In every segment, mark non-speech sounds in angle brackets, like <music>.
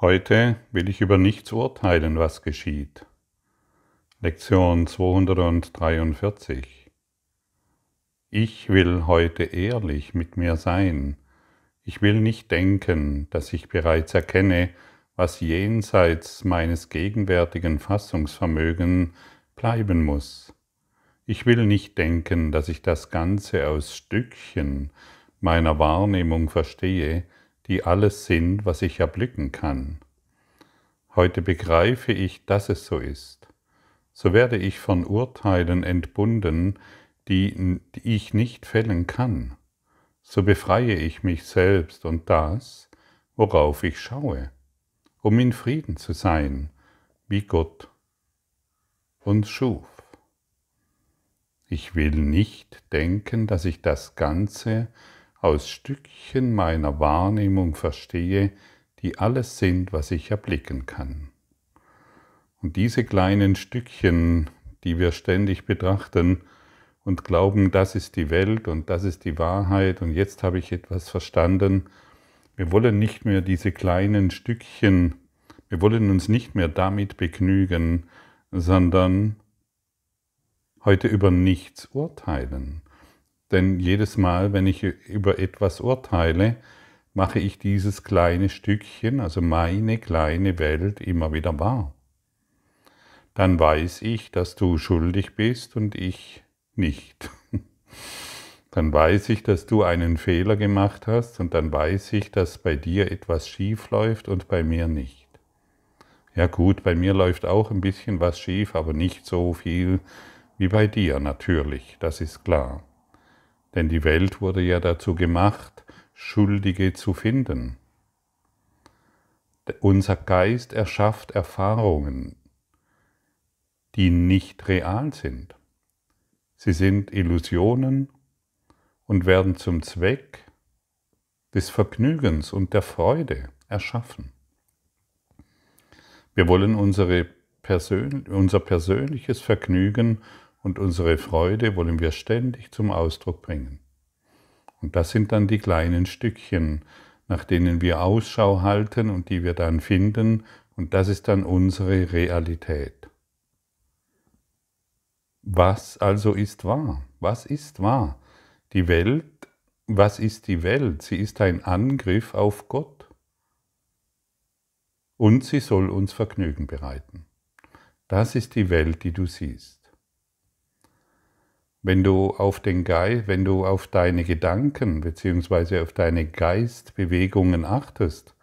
Heute will ich über nichts urteilen, was geschieht. Lektion 243. Ich will heute ehrlich mit mir sein. Ich will nicht denken, dass ich bereits erkenne, was jenseits meines gegenwärtigen Fassungsvermögens bleiben muss. Ich will nicht denken, dass ich das Ganze aus Stückchen meiner Wahrnehmung verstehe, die alles sind, was ich erblicken kann. Heute begreife ich, dass es so ist. So werde ich von Urteilen entbunden, die, ich nicht fällen kann. So befreie ich mich selbst und das, worauf ich schaue, um in Frieden zu sein, wie Gott uns schuf. Ich will nicht denken, dass ich das Ganze aus Stückchen meiner Wahrnehmung verstehe, die alles sind, was ich erblicken kann. Und diese kleinen Stückchen, die wir ständig betrachten und glauben, das ist die Welt und das ist die Wahrheit und jetzt habe ich etwas verstanden, wir wollen nicht mehr diese kleinen Stückchen, wir wollen uns nicht mehr damit begnügen, sondern heute über nichts urteilen. Denn jedes Mal, wenn ich über etwas urteile, mache ich dieses kleine Stückchen, also meine kleine Welt, immer wieder wahr. Dann weiß ich, dass du schuldig bist und ich nicht. <laughs> Dann weiß ich, dass du einen Fehler gemacht hast und dann weiß ich, dass bei dir etwas schief läuft und bei mir nicht. Ja gut, bei mir läuft auch ein bisschen was schief, aber nicht so viel wie bei dir natürlich, das ist klar. Denn die Welt wurde ja dazu gemacht, Schuldige zu finden. Unser Geist erschafft Erfahrungen, die nicht real sind. Sie sind Illusionen und werden zum Zweck des Vergnügens und der Freude erschaffen. Wir wollen unsere Persön unser persönliches Vergnügen und unsere Freude wollen wir ständig zum Ausdruck bringen. Und das sind dann die kleinen Stückchen, nach denen wir Ausschau halten und die wir dann finden, und das ist dann unsere Realität. Was also ist wahr? Was ist wahr? Die Welt, was ist die Welt? Sie ist ein Angriff auf Gott. Und sie soll uns Vergnügen bereiten. Das ist die Welt, die du siehst. Wenn du auf den Geist, wenn du auf deine Gedanken bzw. auf deine Geistbewegungen achtest,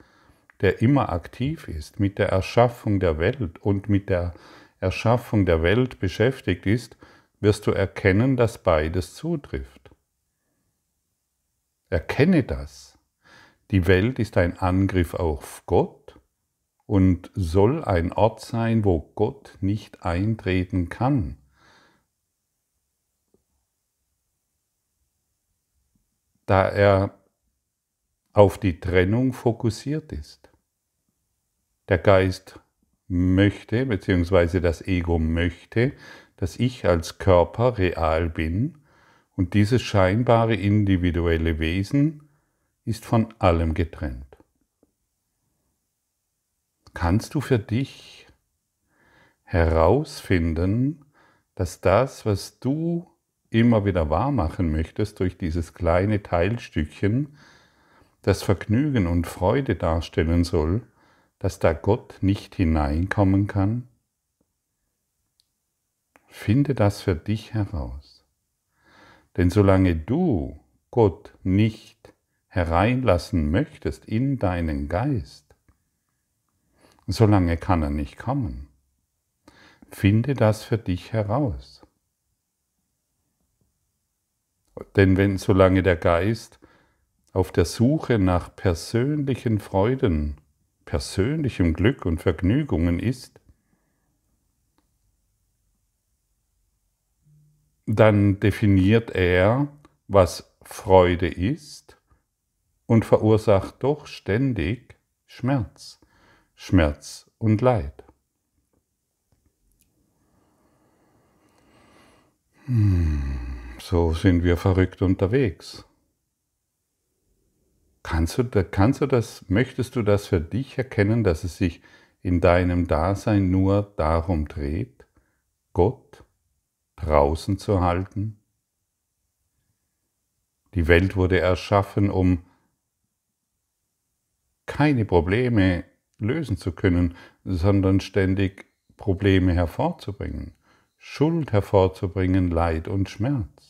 der immer aktiv ist, mit der Erschaffung der Welt und mit der Erschaffung der Welt beschäftigt ist, wirst du erkennen, dass beides zutrifft. Erkenne das. Die Welt ist ein Angriff auf Gott und soll ein Ort sein, wo Gott nicht eintreten kann. Da er auf die Trennung fokussiert ist. Der Geist möchte, beziehungsweise das Ego möchte, dass ich als Körper real bin und dieses scheinbare individuelle Wesen ist von allem getrennt. Kannst du für dich herausfinden, dass das, was du immer wieder wahr machen möchtest durch dieses kleine Teilstückchen, das Vergnügen und Freude darstellen soll, dass da Gott nicht hineinkommen kann? Finde das für dich heraus. Denn solange du Gott nicht hereinlassen möchtest in deinen Geist, solange kann er nicht kommen. Finde das für dich heraus. Denn wenn solange der Geist auf der Suche nach persönlichen Freuden, persönlichem Glück und Vergnügungen ist, dann definiert er, was Freude ist und verursacht doch ständig Schmerz, Schmerz und Leid. Hmm so sind wir verrückt unterwegs. Kannst du, kannst du das, möchtest du das für dich erkennen, dass es sich in deinem Dasein nur darum dreht, Gott draußen zu halten? Die Welt wurde erschaffen, um keine Probleme lösen zu können, sondern ständig Probleme hervorzubringen, Schuld hervorzubringen, Leid und Schmerz.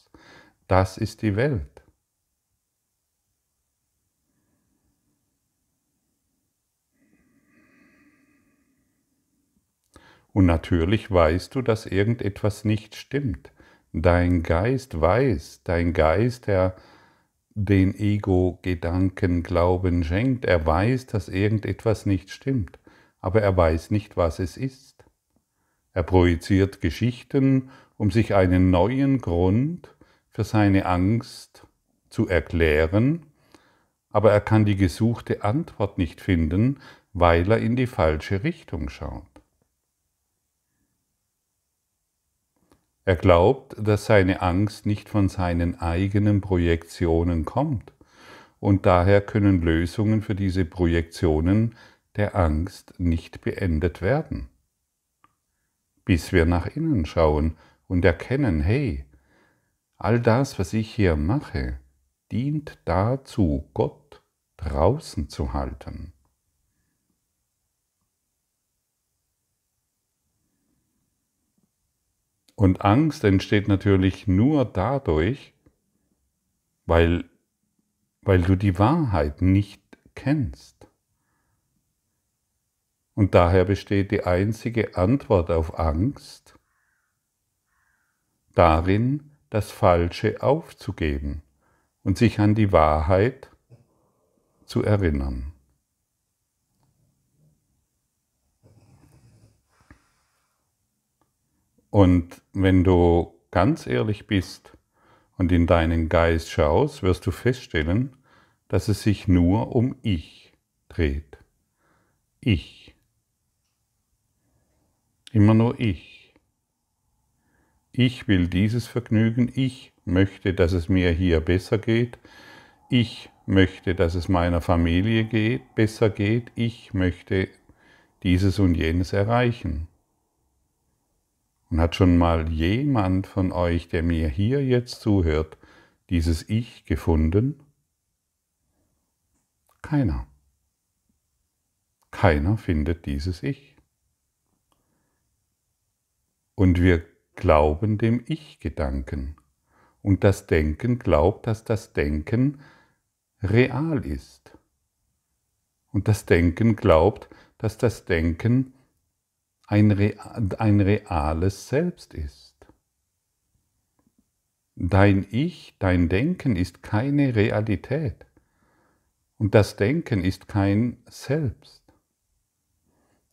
Das ist die Welt. Und natürlich weißt du, dass irgendetwas nicht stimmt. Dein Geist weiß, dein Geist, der den Ego-Gedanken Glauben schenkt, er weiß, dass irgendetwas nicht stimmt, aber er weiß nicht, was es ist. Er projiziert Geschichten, um sich einen neuen Grund für seine Angst zu erklären, aber er kann die gesuchte Antwort nicht finden, weil er in die falsche Richtung schaut. Er glaubt, dass seine Angst nicht von seinen eigenen Projektionen kommt und daher können Lösungen für diese Projektionen der Angst nicht beendet werden. Bis wir nach innen schauen und erkennen, hey, all das, was ich hier mache, dient dazu, Gott draußen zu halten. Und Angst entsteht natürlich nur dadurch, weil, weil du die Wahrheit nicht kennst. Und daher besteht die einzige Antwort auf Angst darin, das Falsche aufzugeben und sich an die Wahrheit zu erinnern. Und wenn du ganz ehrlich bist und in deinen Geist schaust, wirst du feststellen, dass es sich nur um Ich dreht. Ich. Immer nur ich. Ich will dieses Vergnügen, ich möchte, dass es mir hier besser geht, ich möchte, dass es meiner Familie geht, besser geht, ich möchte dieses und jenes erreichen. Und hat schon mal jemand von euch, der mir hier jetzt zuhört, dieses Ich gefunden? Keiner. Keiner findet dieses Ich. Und wir glauben dem Ich-Gedanken. Und das Denken glaubt, dass das Denken real ist. Und das Denken glaubt, dass das Denken ein, ein reales Selbst ist. Dein Ich, dein Denken ist keine Realität. Und das Denken ist kein Selbst.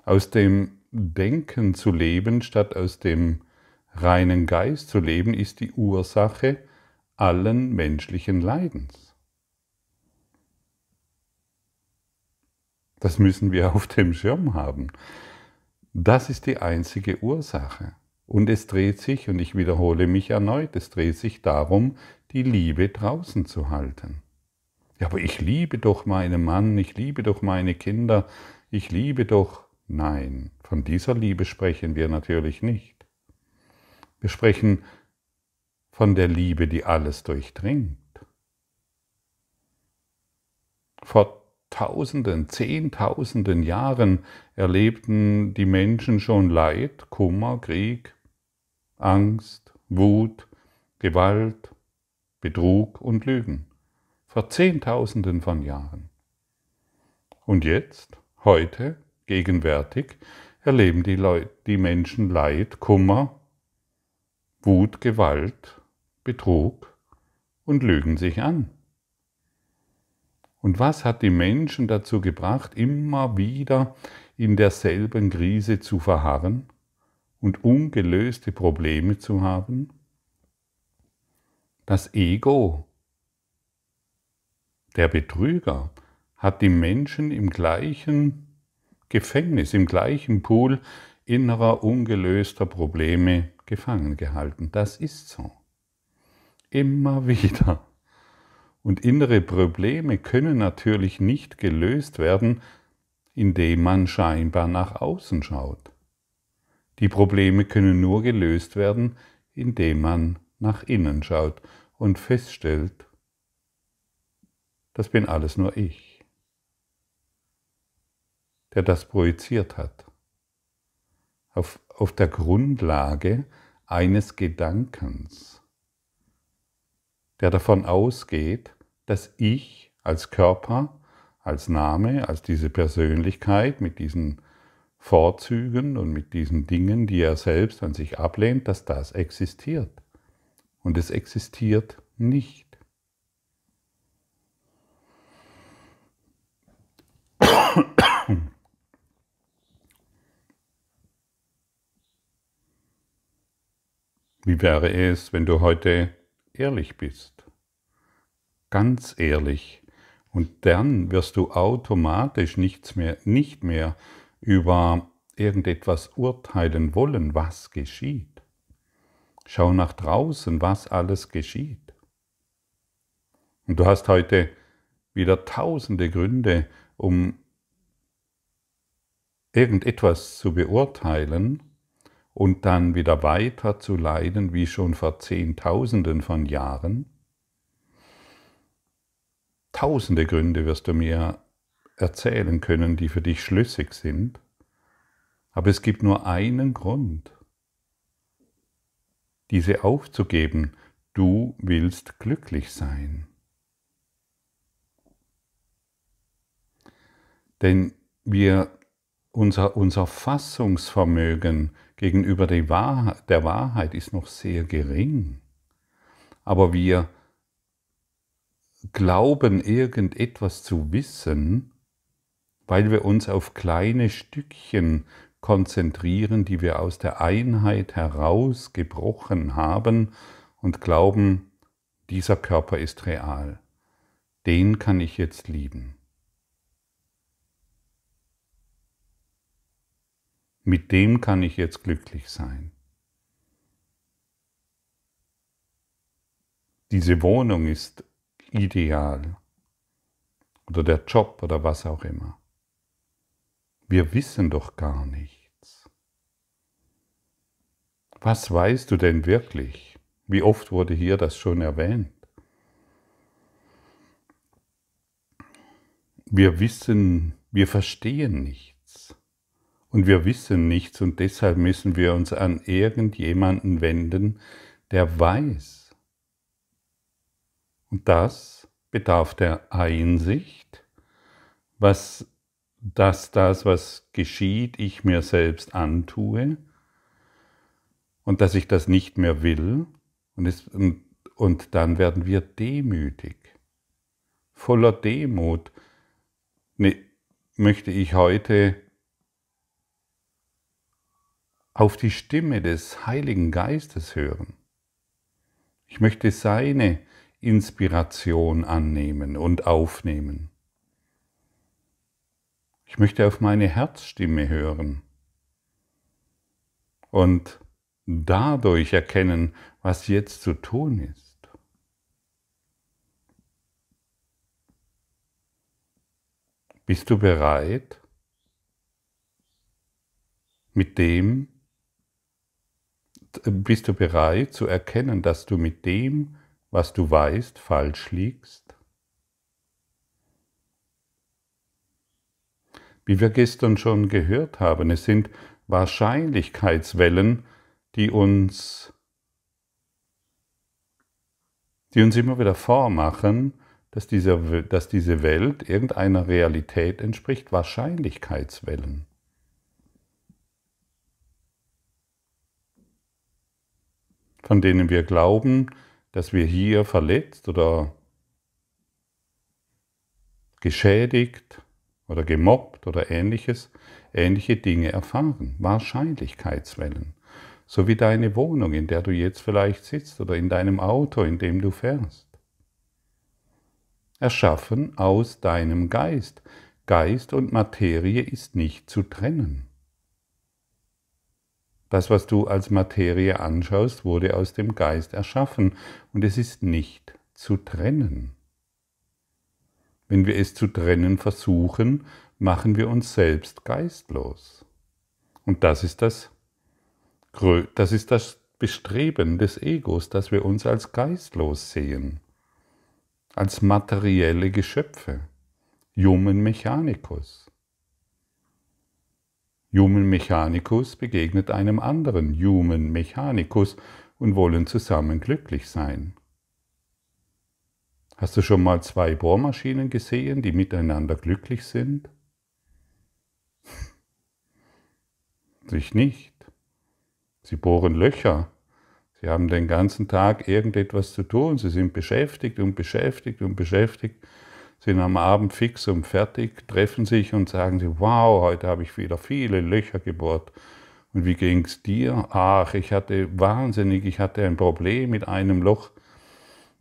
Aus dem Denken zu leben, statt aus dem reinen Geist zu leben, ist die Ursache allen menschlichen Leidens. Das müssen wir <laughs> auf dem Schirm haben. Das ist die einzige Ursache. Und es dreht sich, und ich wiederhole mich erneut, es dreht sich darum, die Liebe draußen zu halten. Ja, aber ich liebe doch meinen Mann, ich liebe doch meine Kinder, ich liebe doch. Nein, von dieser Liebe sprechen wir natürlich nicht. Wir sprechen von der Liebe, die alles durchdringt. Vor Tausenden, Zehntausenden Jahren erlebten die Menschen schon Leid, Kummer, Krieg, Angst, Wut, Gewalt, Betrug und Lügen. Vor Zehntausenden von Jahren. Und jetzt, heute, gegenwärtig, erleben die, Leute, die Menschen Leid, Kummer, Wut, Gewalt, Betrug und lügen sich an. Und was hat die Menschen dazu gebracht, immer wieder in derselben Krise zu verharren und ungelöste Probleme zu haben? Das Ego, der Betrüger, hat die Menschen im gleichen Gefängnis, im gleichen Pool innerer ungelöster Probleme gefangen gehalten. Das ist so. Immer <laughs> wieder. Und innere Probleme können natürlich nicht gelöst werden, indem man scheinbar nach außen schaut. Die Probleme können nur gelöst werden, indem man nach innen schaut und feststellt, das bin alles nur ich, der das projiziert hat. Auf, auf der Grundlage eines Gedankens, der davon ausgeht, dass ich als Körper, als Name, als diese Persönlichkeit mit diesen Vorzügen und mit diesen Dingen, die er selbst an sich ablehnt, dass das existiert. Und es existiert nicht. Wie wäre es, wenn du heute ehrlich bist? Ganz ehrlich. Und dann wirst du automatisch nichts mehr, nicht mehr über irgendetwas urteilen wollen, was geschieht. Schau nach draußen, was alles geschieht. Und du hast heute wieder tausende Gründe, um irgendetwas zu beurteilen und dann wieder weiter zu leiden wie schon vor Zehntausenden von Jahren? Tausende Gründe wirst du mir erzählen können, die für dich schlüssig sind, aber es gibt nur einen Grund, diese aufzugeben. Du willst glücklich sein. Denn wir, unser, unser Fassungsvermögen gegenüber der Wahrheit, ist noch sehr gering. Aber wir glauben irgendetwas zu wissen, weil wir uns auf kleine Stückchen konzentrieren, die wir aus der Einheit herausgebrochen haben und glauben, dieser Körper ist real. Den kann ich jetzt lieben. Mit dem kann ich jetzt glücklich sein. Diese Wohnung ist ideal. Oder der Job oder was auch immer. Wir wissen doch gar nichts. Was weißt du denn wirklich? Wie oft wurde hier das schon erwähnt? Wir wissen, wir verstehen nicht. Und wir wissen nichts und deshalb müssen wir uns an irgendjemanden wenden, der weiß. Und das bedarf der Einsicht, was dass das, was geschieht, ich mir selbst antue und dass ich das nicht mehr will. Und, es, und, und dann werden wir demütig. Voller Demut ne, möchte ich heute auf die Stimme des Heiligen Geistes hören. Ich möchte seine Inspiration annehmen und aufnehmen. Ich möchte auf meine Herzstimme hören und dadurch erkennen, was jetzt zu tun ist. Bist du bereit, mit dem bist du bereit zu erkennen, dass du mit dem, was du weißt, falsch liegst? Wie wir gestern schon gehört haben, es sind Wahrscheinlichkeitswellen, die uns, die uns immer wieder vormachen, dass diese, dass diese Welt irgendeiner Realität entspricht. Wahrscheinlichkeitswellen. Von denen wir glauben, dass wir hier verletzt oder geschädigt oder gemobbt oder ähnliches, ähnliche Dinge erfahren. Wahrscheinlichkeitswellen. So wie deine Wohnung, in der du jetzt vielleicht sitzt oder in deinem Auto, in dem du fährst. Erschaffen aus deinem Geist. Geist und Materie ist nicht zu trennen. Das, was du als Materie anschaust, wurde aus dem Geist erschaffen und es ist nicht zu trennen. Wenn wir es zu trennen versuchen, machen wir uns selbst geistlos. Und das ist das, das ist das Bestreben des Egos, dass wir uns als geistlos sehen, als materielle Geschöpfe, Human Mechanicus. Human Mechanicus begegnet einem anderen Human Mechanicus und wollen zusammen glücklich sein. Hast du schon mal zwei Bohrmaschinen gesehen, die miteinander glücklich sind? <laughs> Sich nicht. Sie bohren Löcher. Sie haben den ganzen Tag irgendetwas zu tun. Sie sind beschäftigt und beschäftigt und beschäftigt, sind am Abend fix und fertig, treffen sich und sagen sie, wow, heute habe ich wieder viele Löcher gebohrt. Und wie ging es dir? Ach, ich hatte wahnsinnig, ich hatte ein Problem mit einem Loch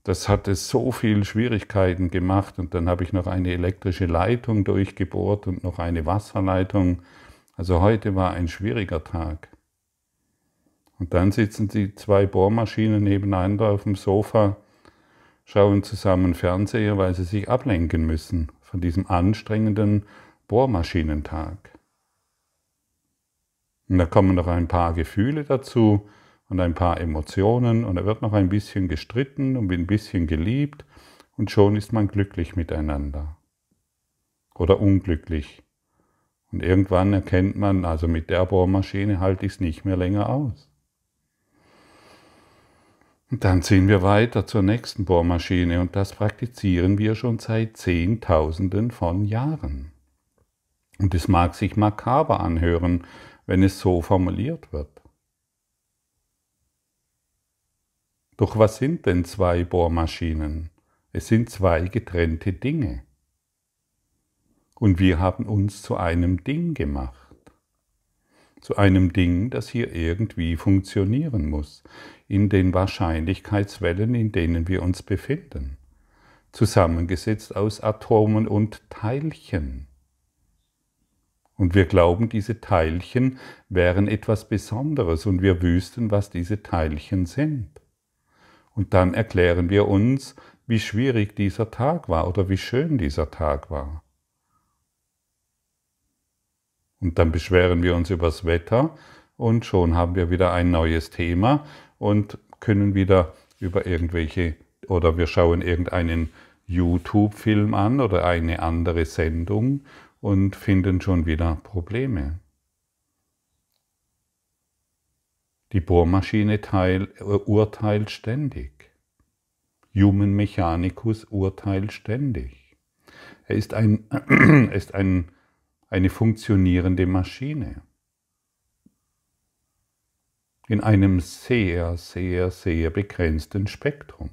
das hatte so viele Schwierigkeiten gemacht und dann habe ich noch eine elektrische Leitung durchgebohrt und noch eine Wasserleitung. Also heute war ein schwieriger Tag. Und dann sitzen die zwei Bohrmaschinen nebeneinander auf dem Sofa, schauen zusammen Fernseher, weil sie sich ablenken müssen von diesem anstrengenden Bohrmaschinentag. Und da kommen noch ein paar Gefühle dazu, und ein paar Emotionen und er wird noch ein bisschen gestritten und ein bisschen geliebt und schon ist man glücklich miteinander oder unglücklich. Und irgendwann erkennt man, also mit der Bohrmaschine halte ich es nicht mehr länger aus. Und dann ziehen wir weiter zur nächsten Bohrmaschine und das praktizieren wir schon seit Zehntausenden von Jahren. Und es mag sich makaber anhören, wenn es so formuliert wird. Doch was sind denn zwei Bohrmaschinen? Es sind zwei getrennte Dinge. Und wir haben uns zu einem Ding gemacht. Zu einem Ding, das hier irgendwie funktionieren muss, in den Wahrscheinlichkeitswellen, in denen wir uns befinden. Zusammengesetzt aus Atomen und Teilchen. Und wir glauben, diese Teilchen wären etwas Besonderes und wir wüssten, was diese Teilchen sind. Und dann erklären wir uns, wie schwierig dieser Tag war oder wie schön dieser Tag war. Und dann beschweren wir uns übers Wetter und schon haben wir wieder ein neues Thema und können wieder über irgendwelche oder wir schauen irgendeinen YouTube-Film an oder eine andere Sendung und finden schon wieder Probleme. Die Bohrmaschine teil, äh, urteilt ständig. Human Mechanicus urteilt ständig. Er ist, ein, <clears throat> er ist ein, eine funktionierende Maschine. In einem sehr, sehr, sehr begrenzten Spektrum.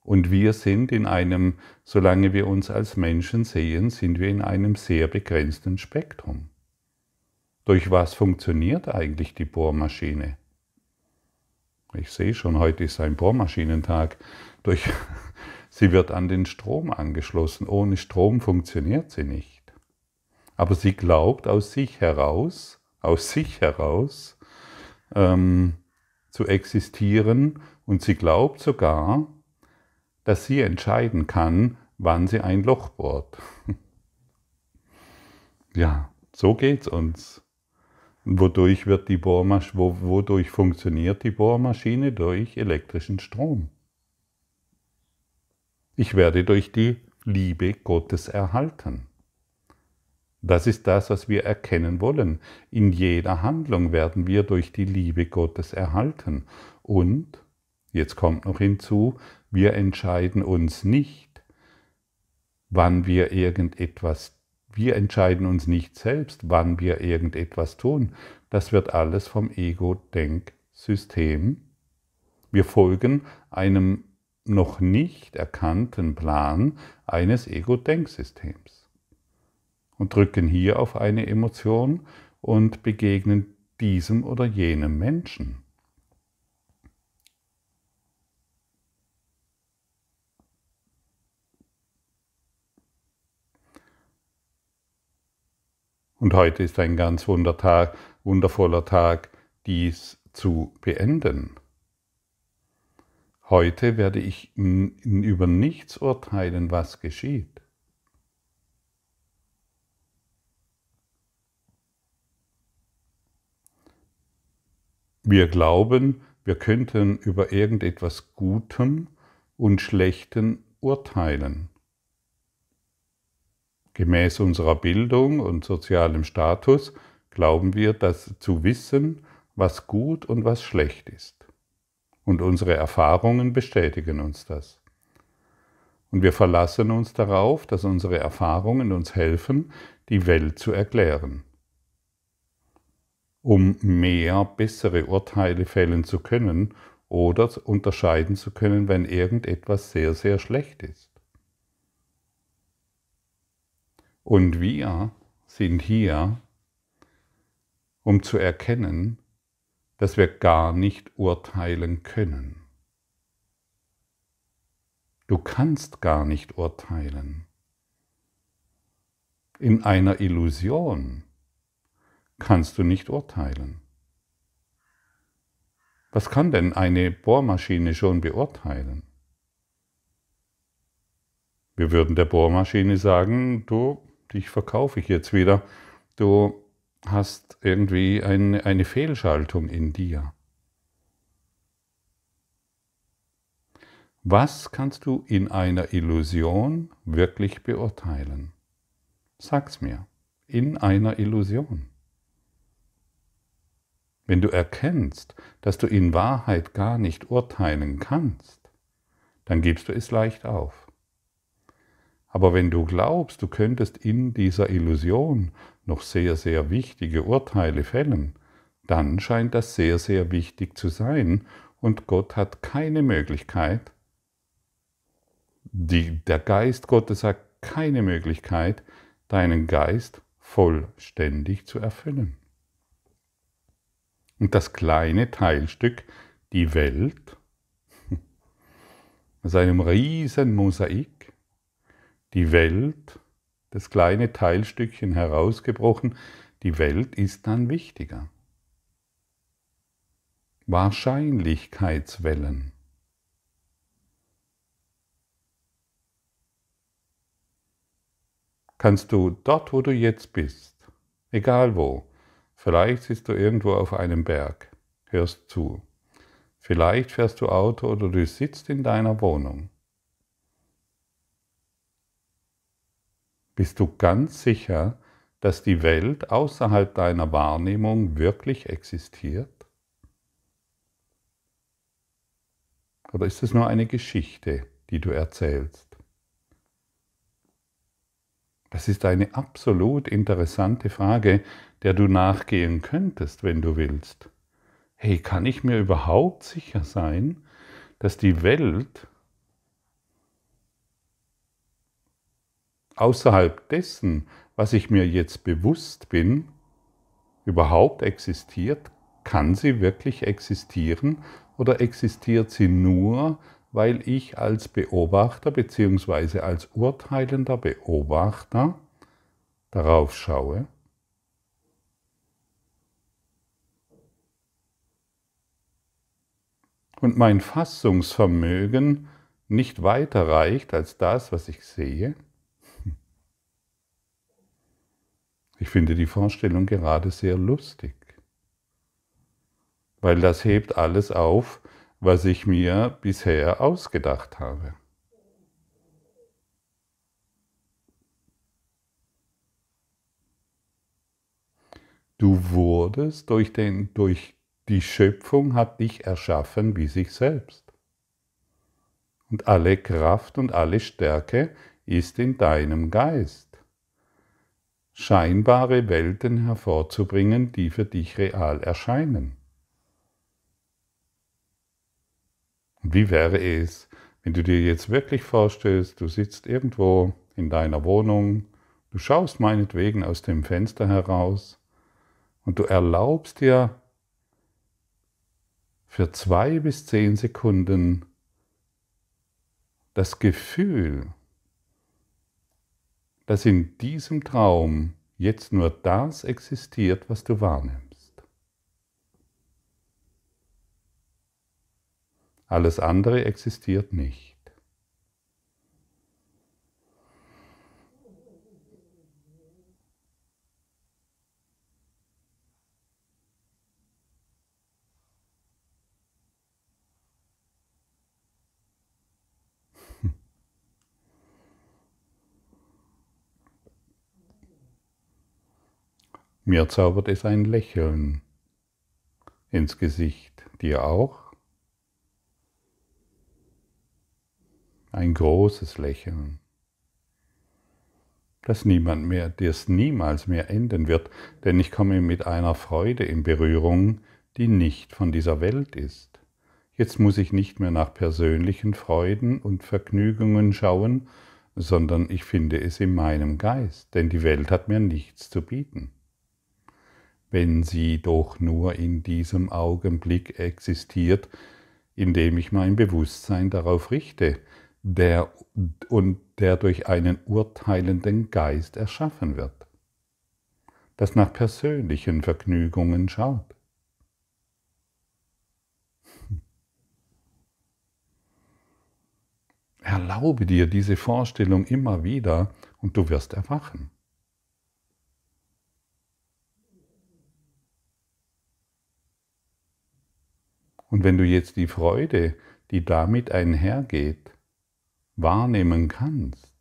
Und wir sind in einem, solange wir uns als Menschen sehen, sind wir in einem sehr begrenzten Spektrum. Durch was funktioniert eigentlich die Bohrmaschine? Ich sehe schon, heute ist ein Bohrmaschinentag. Durch, <laughs> sie wird an den Strom angeschlossen. Ohne Strom funktioniert sie nicht. Aber sie glaubt aus sich heraus, aus sich heraus ähm, zu existieren und sie glaubt sogar, dass sie entscheiden kann, wann sie ein Loch bohrt. <laughs> ja, so geht's uns. Wodurch, wird die Bohrmasch wodurch funktioniert die Bohrmaschine? Durch elektrischen Strom. Ich werde durch die Liebe Gottes erhalten. Das ist das, was wir erkennen wollen. In jeder Handlung werden wir durch die Liebe Gottes erhalten. Und, jetzt kommt noch hinzu, wir entscheiden uns nicht, wann wir irgendetwas wir entscheiden uns nicht selbst, wann wir irgendetwas tun. Das wird alles vom Ego-Denksystem. Wir folgen einem noch nicht erkannten Plan eines Ego-Denksystems und drücken hier auf eine Emotion und begegnen diesem oder jenem Menschen. Und heute ist ein ganz wundervoller Tag, dies zu beenden. Heute werde ich über nichts urteilen, was geschieht. Wir glauben, wir könnten über irgendetwas Gutem und Schlechten urteilen. Gemäß unserer Bildung und sozialem Status glauben wir, dass zu wissen, was gut und was schlecht ist. Und unsere Erfahrungen bestätigen uns das. Und wir verlassen uns darauf, dass unsere Erfahrungen uns helfen, die Welt zu erklären um mehr bessere Urteile fällen zu können oder unterscheiden zu können, wenn irgendetwas sehr, sehr schlecht ist. Und wir sind hier, um zu erkennen, dass wir gar nicht urteilen können. Du kannst gar nicht urteilen. In einer Illusion kannst du nicht urteilen. Was kann denn eine Bohrmaschine schon beurteilen? Wir würden der Bohrmaschine sagen, du, dich verkaufe ich jetzt wieder, du hast irgendwie eine, eine Fehlschaltung in dir. Was kannst du in einer Illusion wirklich beurteilen? Sag's mir, in einer Illusion. Wenn du erkennst, dass du in Wahrheit gar nicht urteilen kannst, dann gibst du es leicht auf. Aber wenn du glaubst, du könntest in dieser Illusion noch sehr, sehr wichtige Urteile fällen, dann scheint das sehr, sehr wichtig zu sein und Gott hat keine Möglichkeit, die, der Geist Gottes hat keine Möglichkeit, deinen Geist vollständig zu erfüllen. Und das kleine Teilstück, die Welt, <laughs> aus einem riesen Mosaik, die Welt, das kleine Teilstückchen herausgebrochen, die Welt ist dann wichtiger. Wahrscheinlichkeitswellen. Kannst du dort, wo du jetzt bist, egal wo, Vielleicht sitzt du irgendwo auf einem Berg, hörst zu. Vielleicht fährst du Auto oder du sitzt in deiner Wohnung. Bist du ganz sicher, dass die Welt außerhalb deiner Wahrnehmung wirklich existiert? Oder ist es nur eine Geschichte, die du erzählst? Das ist eine absolut interessante Frage, der du nachgehen könntest, wenn du willst. Hey, kann ich mir überhaupt sicher sein, dass die Welt außerhalb dessen, was ich mir jetzt bewusst bin, überhaupt existiert? Kann sie wirklich existieren oder existiert sie nur, weil ich als Beobachter bzw. als urteilender Beobachter darauf schaue. Und mein Fassungsvermögen nicht weiter reicht als das, was ich sehe. Ich finde die Vorstellung gerade sehr lustig, weil das hebt alles auf, was ich mir bisher ausgedacht habe. Du wurdest durch, den, durch die Schöpfung hat dich erschaffen wie sich selbst. Und alle Kraft und alle Stärke ist in deinem Geist. Scheinbare Welten hervorzubringen, die für dich real erscheinen. Wie wäre es, wenn du dir jetzt wirklich vorstellst, du sitzt irgendwo in deiner Wohnung, du schaust meinetwegen aus dem Fenster heraus und du erlaubst dir für zwei bis zehn Sekunden das Gefühl, dass in diesem Traum jetzt nur das existiert, was du wahrnimmst. Alles andere existiert nicht. Mir zaubert es ein Lächeln ins Gesicht. Dir auch? Ein großes Lächeln, das niemand mehr, das niemals mehr enden wird, denn ich komme mit einer Freude in Berührung, die nicht von dieser Welt ist. Jetzt muss ich nicht mehr nach persönlichen Freuden und Vergnügungen schauen, sondern ich finde es in meinem Geist, denn die Welt hat mir nichts zu bieten wenn sie doch nur in diesem Augenblick existiert, indem ich mein Bewusstsein darauf richte, der und der durch einen urteilenden Geist erschaffen wird, das nach persönlichen Vergnügungen schaut. Erlaube dir diese Vorstellung immer wieder und du wirst erwachen. Und wenn du jetzt die Freude, die damit einhergeht, wahrnehmen kannst,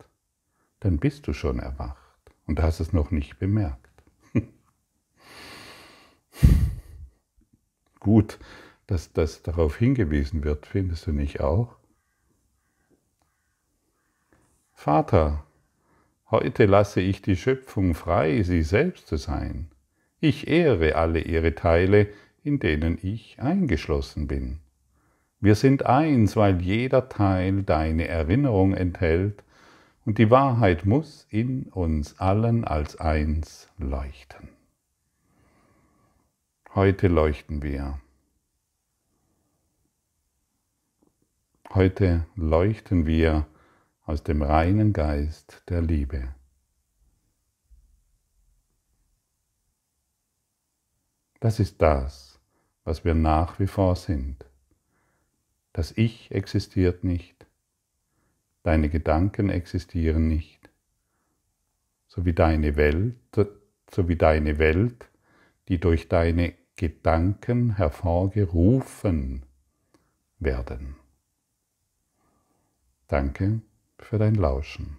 dann bist du schon erwacht und hast es noch nicht bemerkt. <laughs> Gut, dass das darauf hingewiesen wird, findest du nicht auch? Vater, heute lasse ich die Schöpfung frei, sie selbst zu sein. Ich ehre alle ihre Teile, in denen ich eingeschlossen bin. Wir sind eins, weil jeder Teil deine Erinnerung enthält und die Wahrheit muss in uns allen als eins leuchten. Heute leuchten wir. Heute leuchten wir aus dem reinen Geist der Liebe. Das ist das, was wir nach wie vor sind. Das Ich existiert nicht, deine Gedanken existieren nicht, so wie deine Welt, so wie deine Welt, die durch deine Gedanken hervorgerufen werden. Danke für dein Lauschen.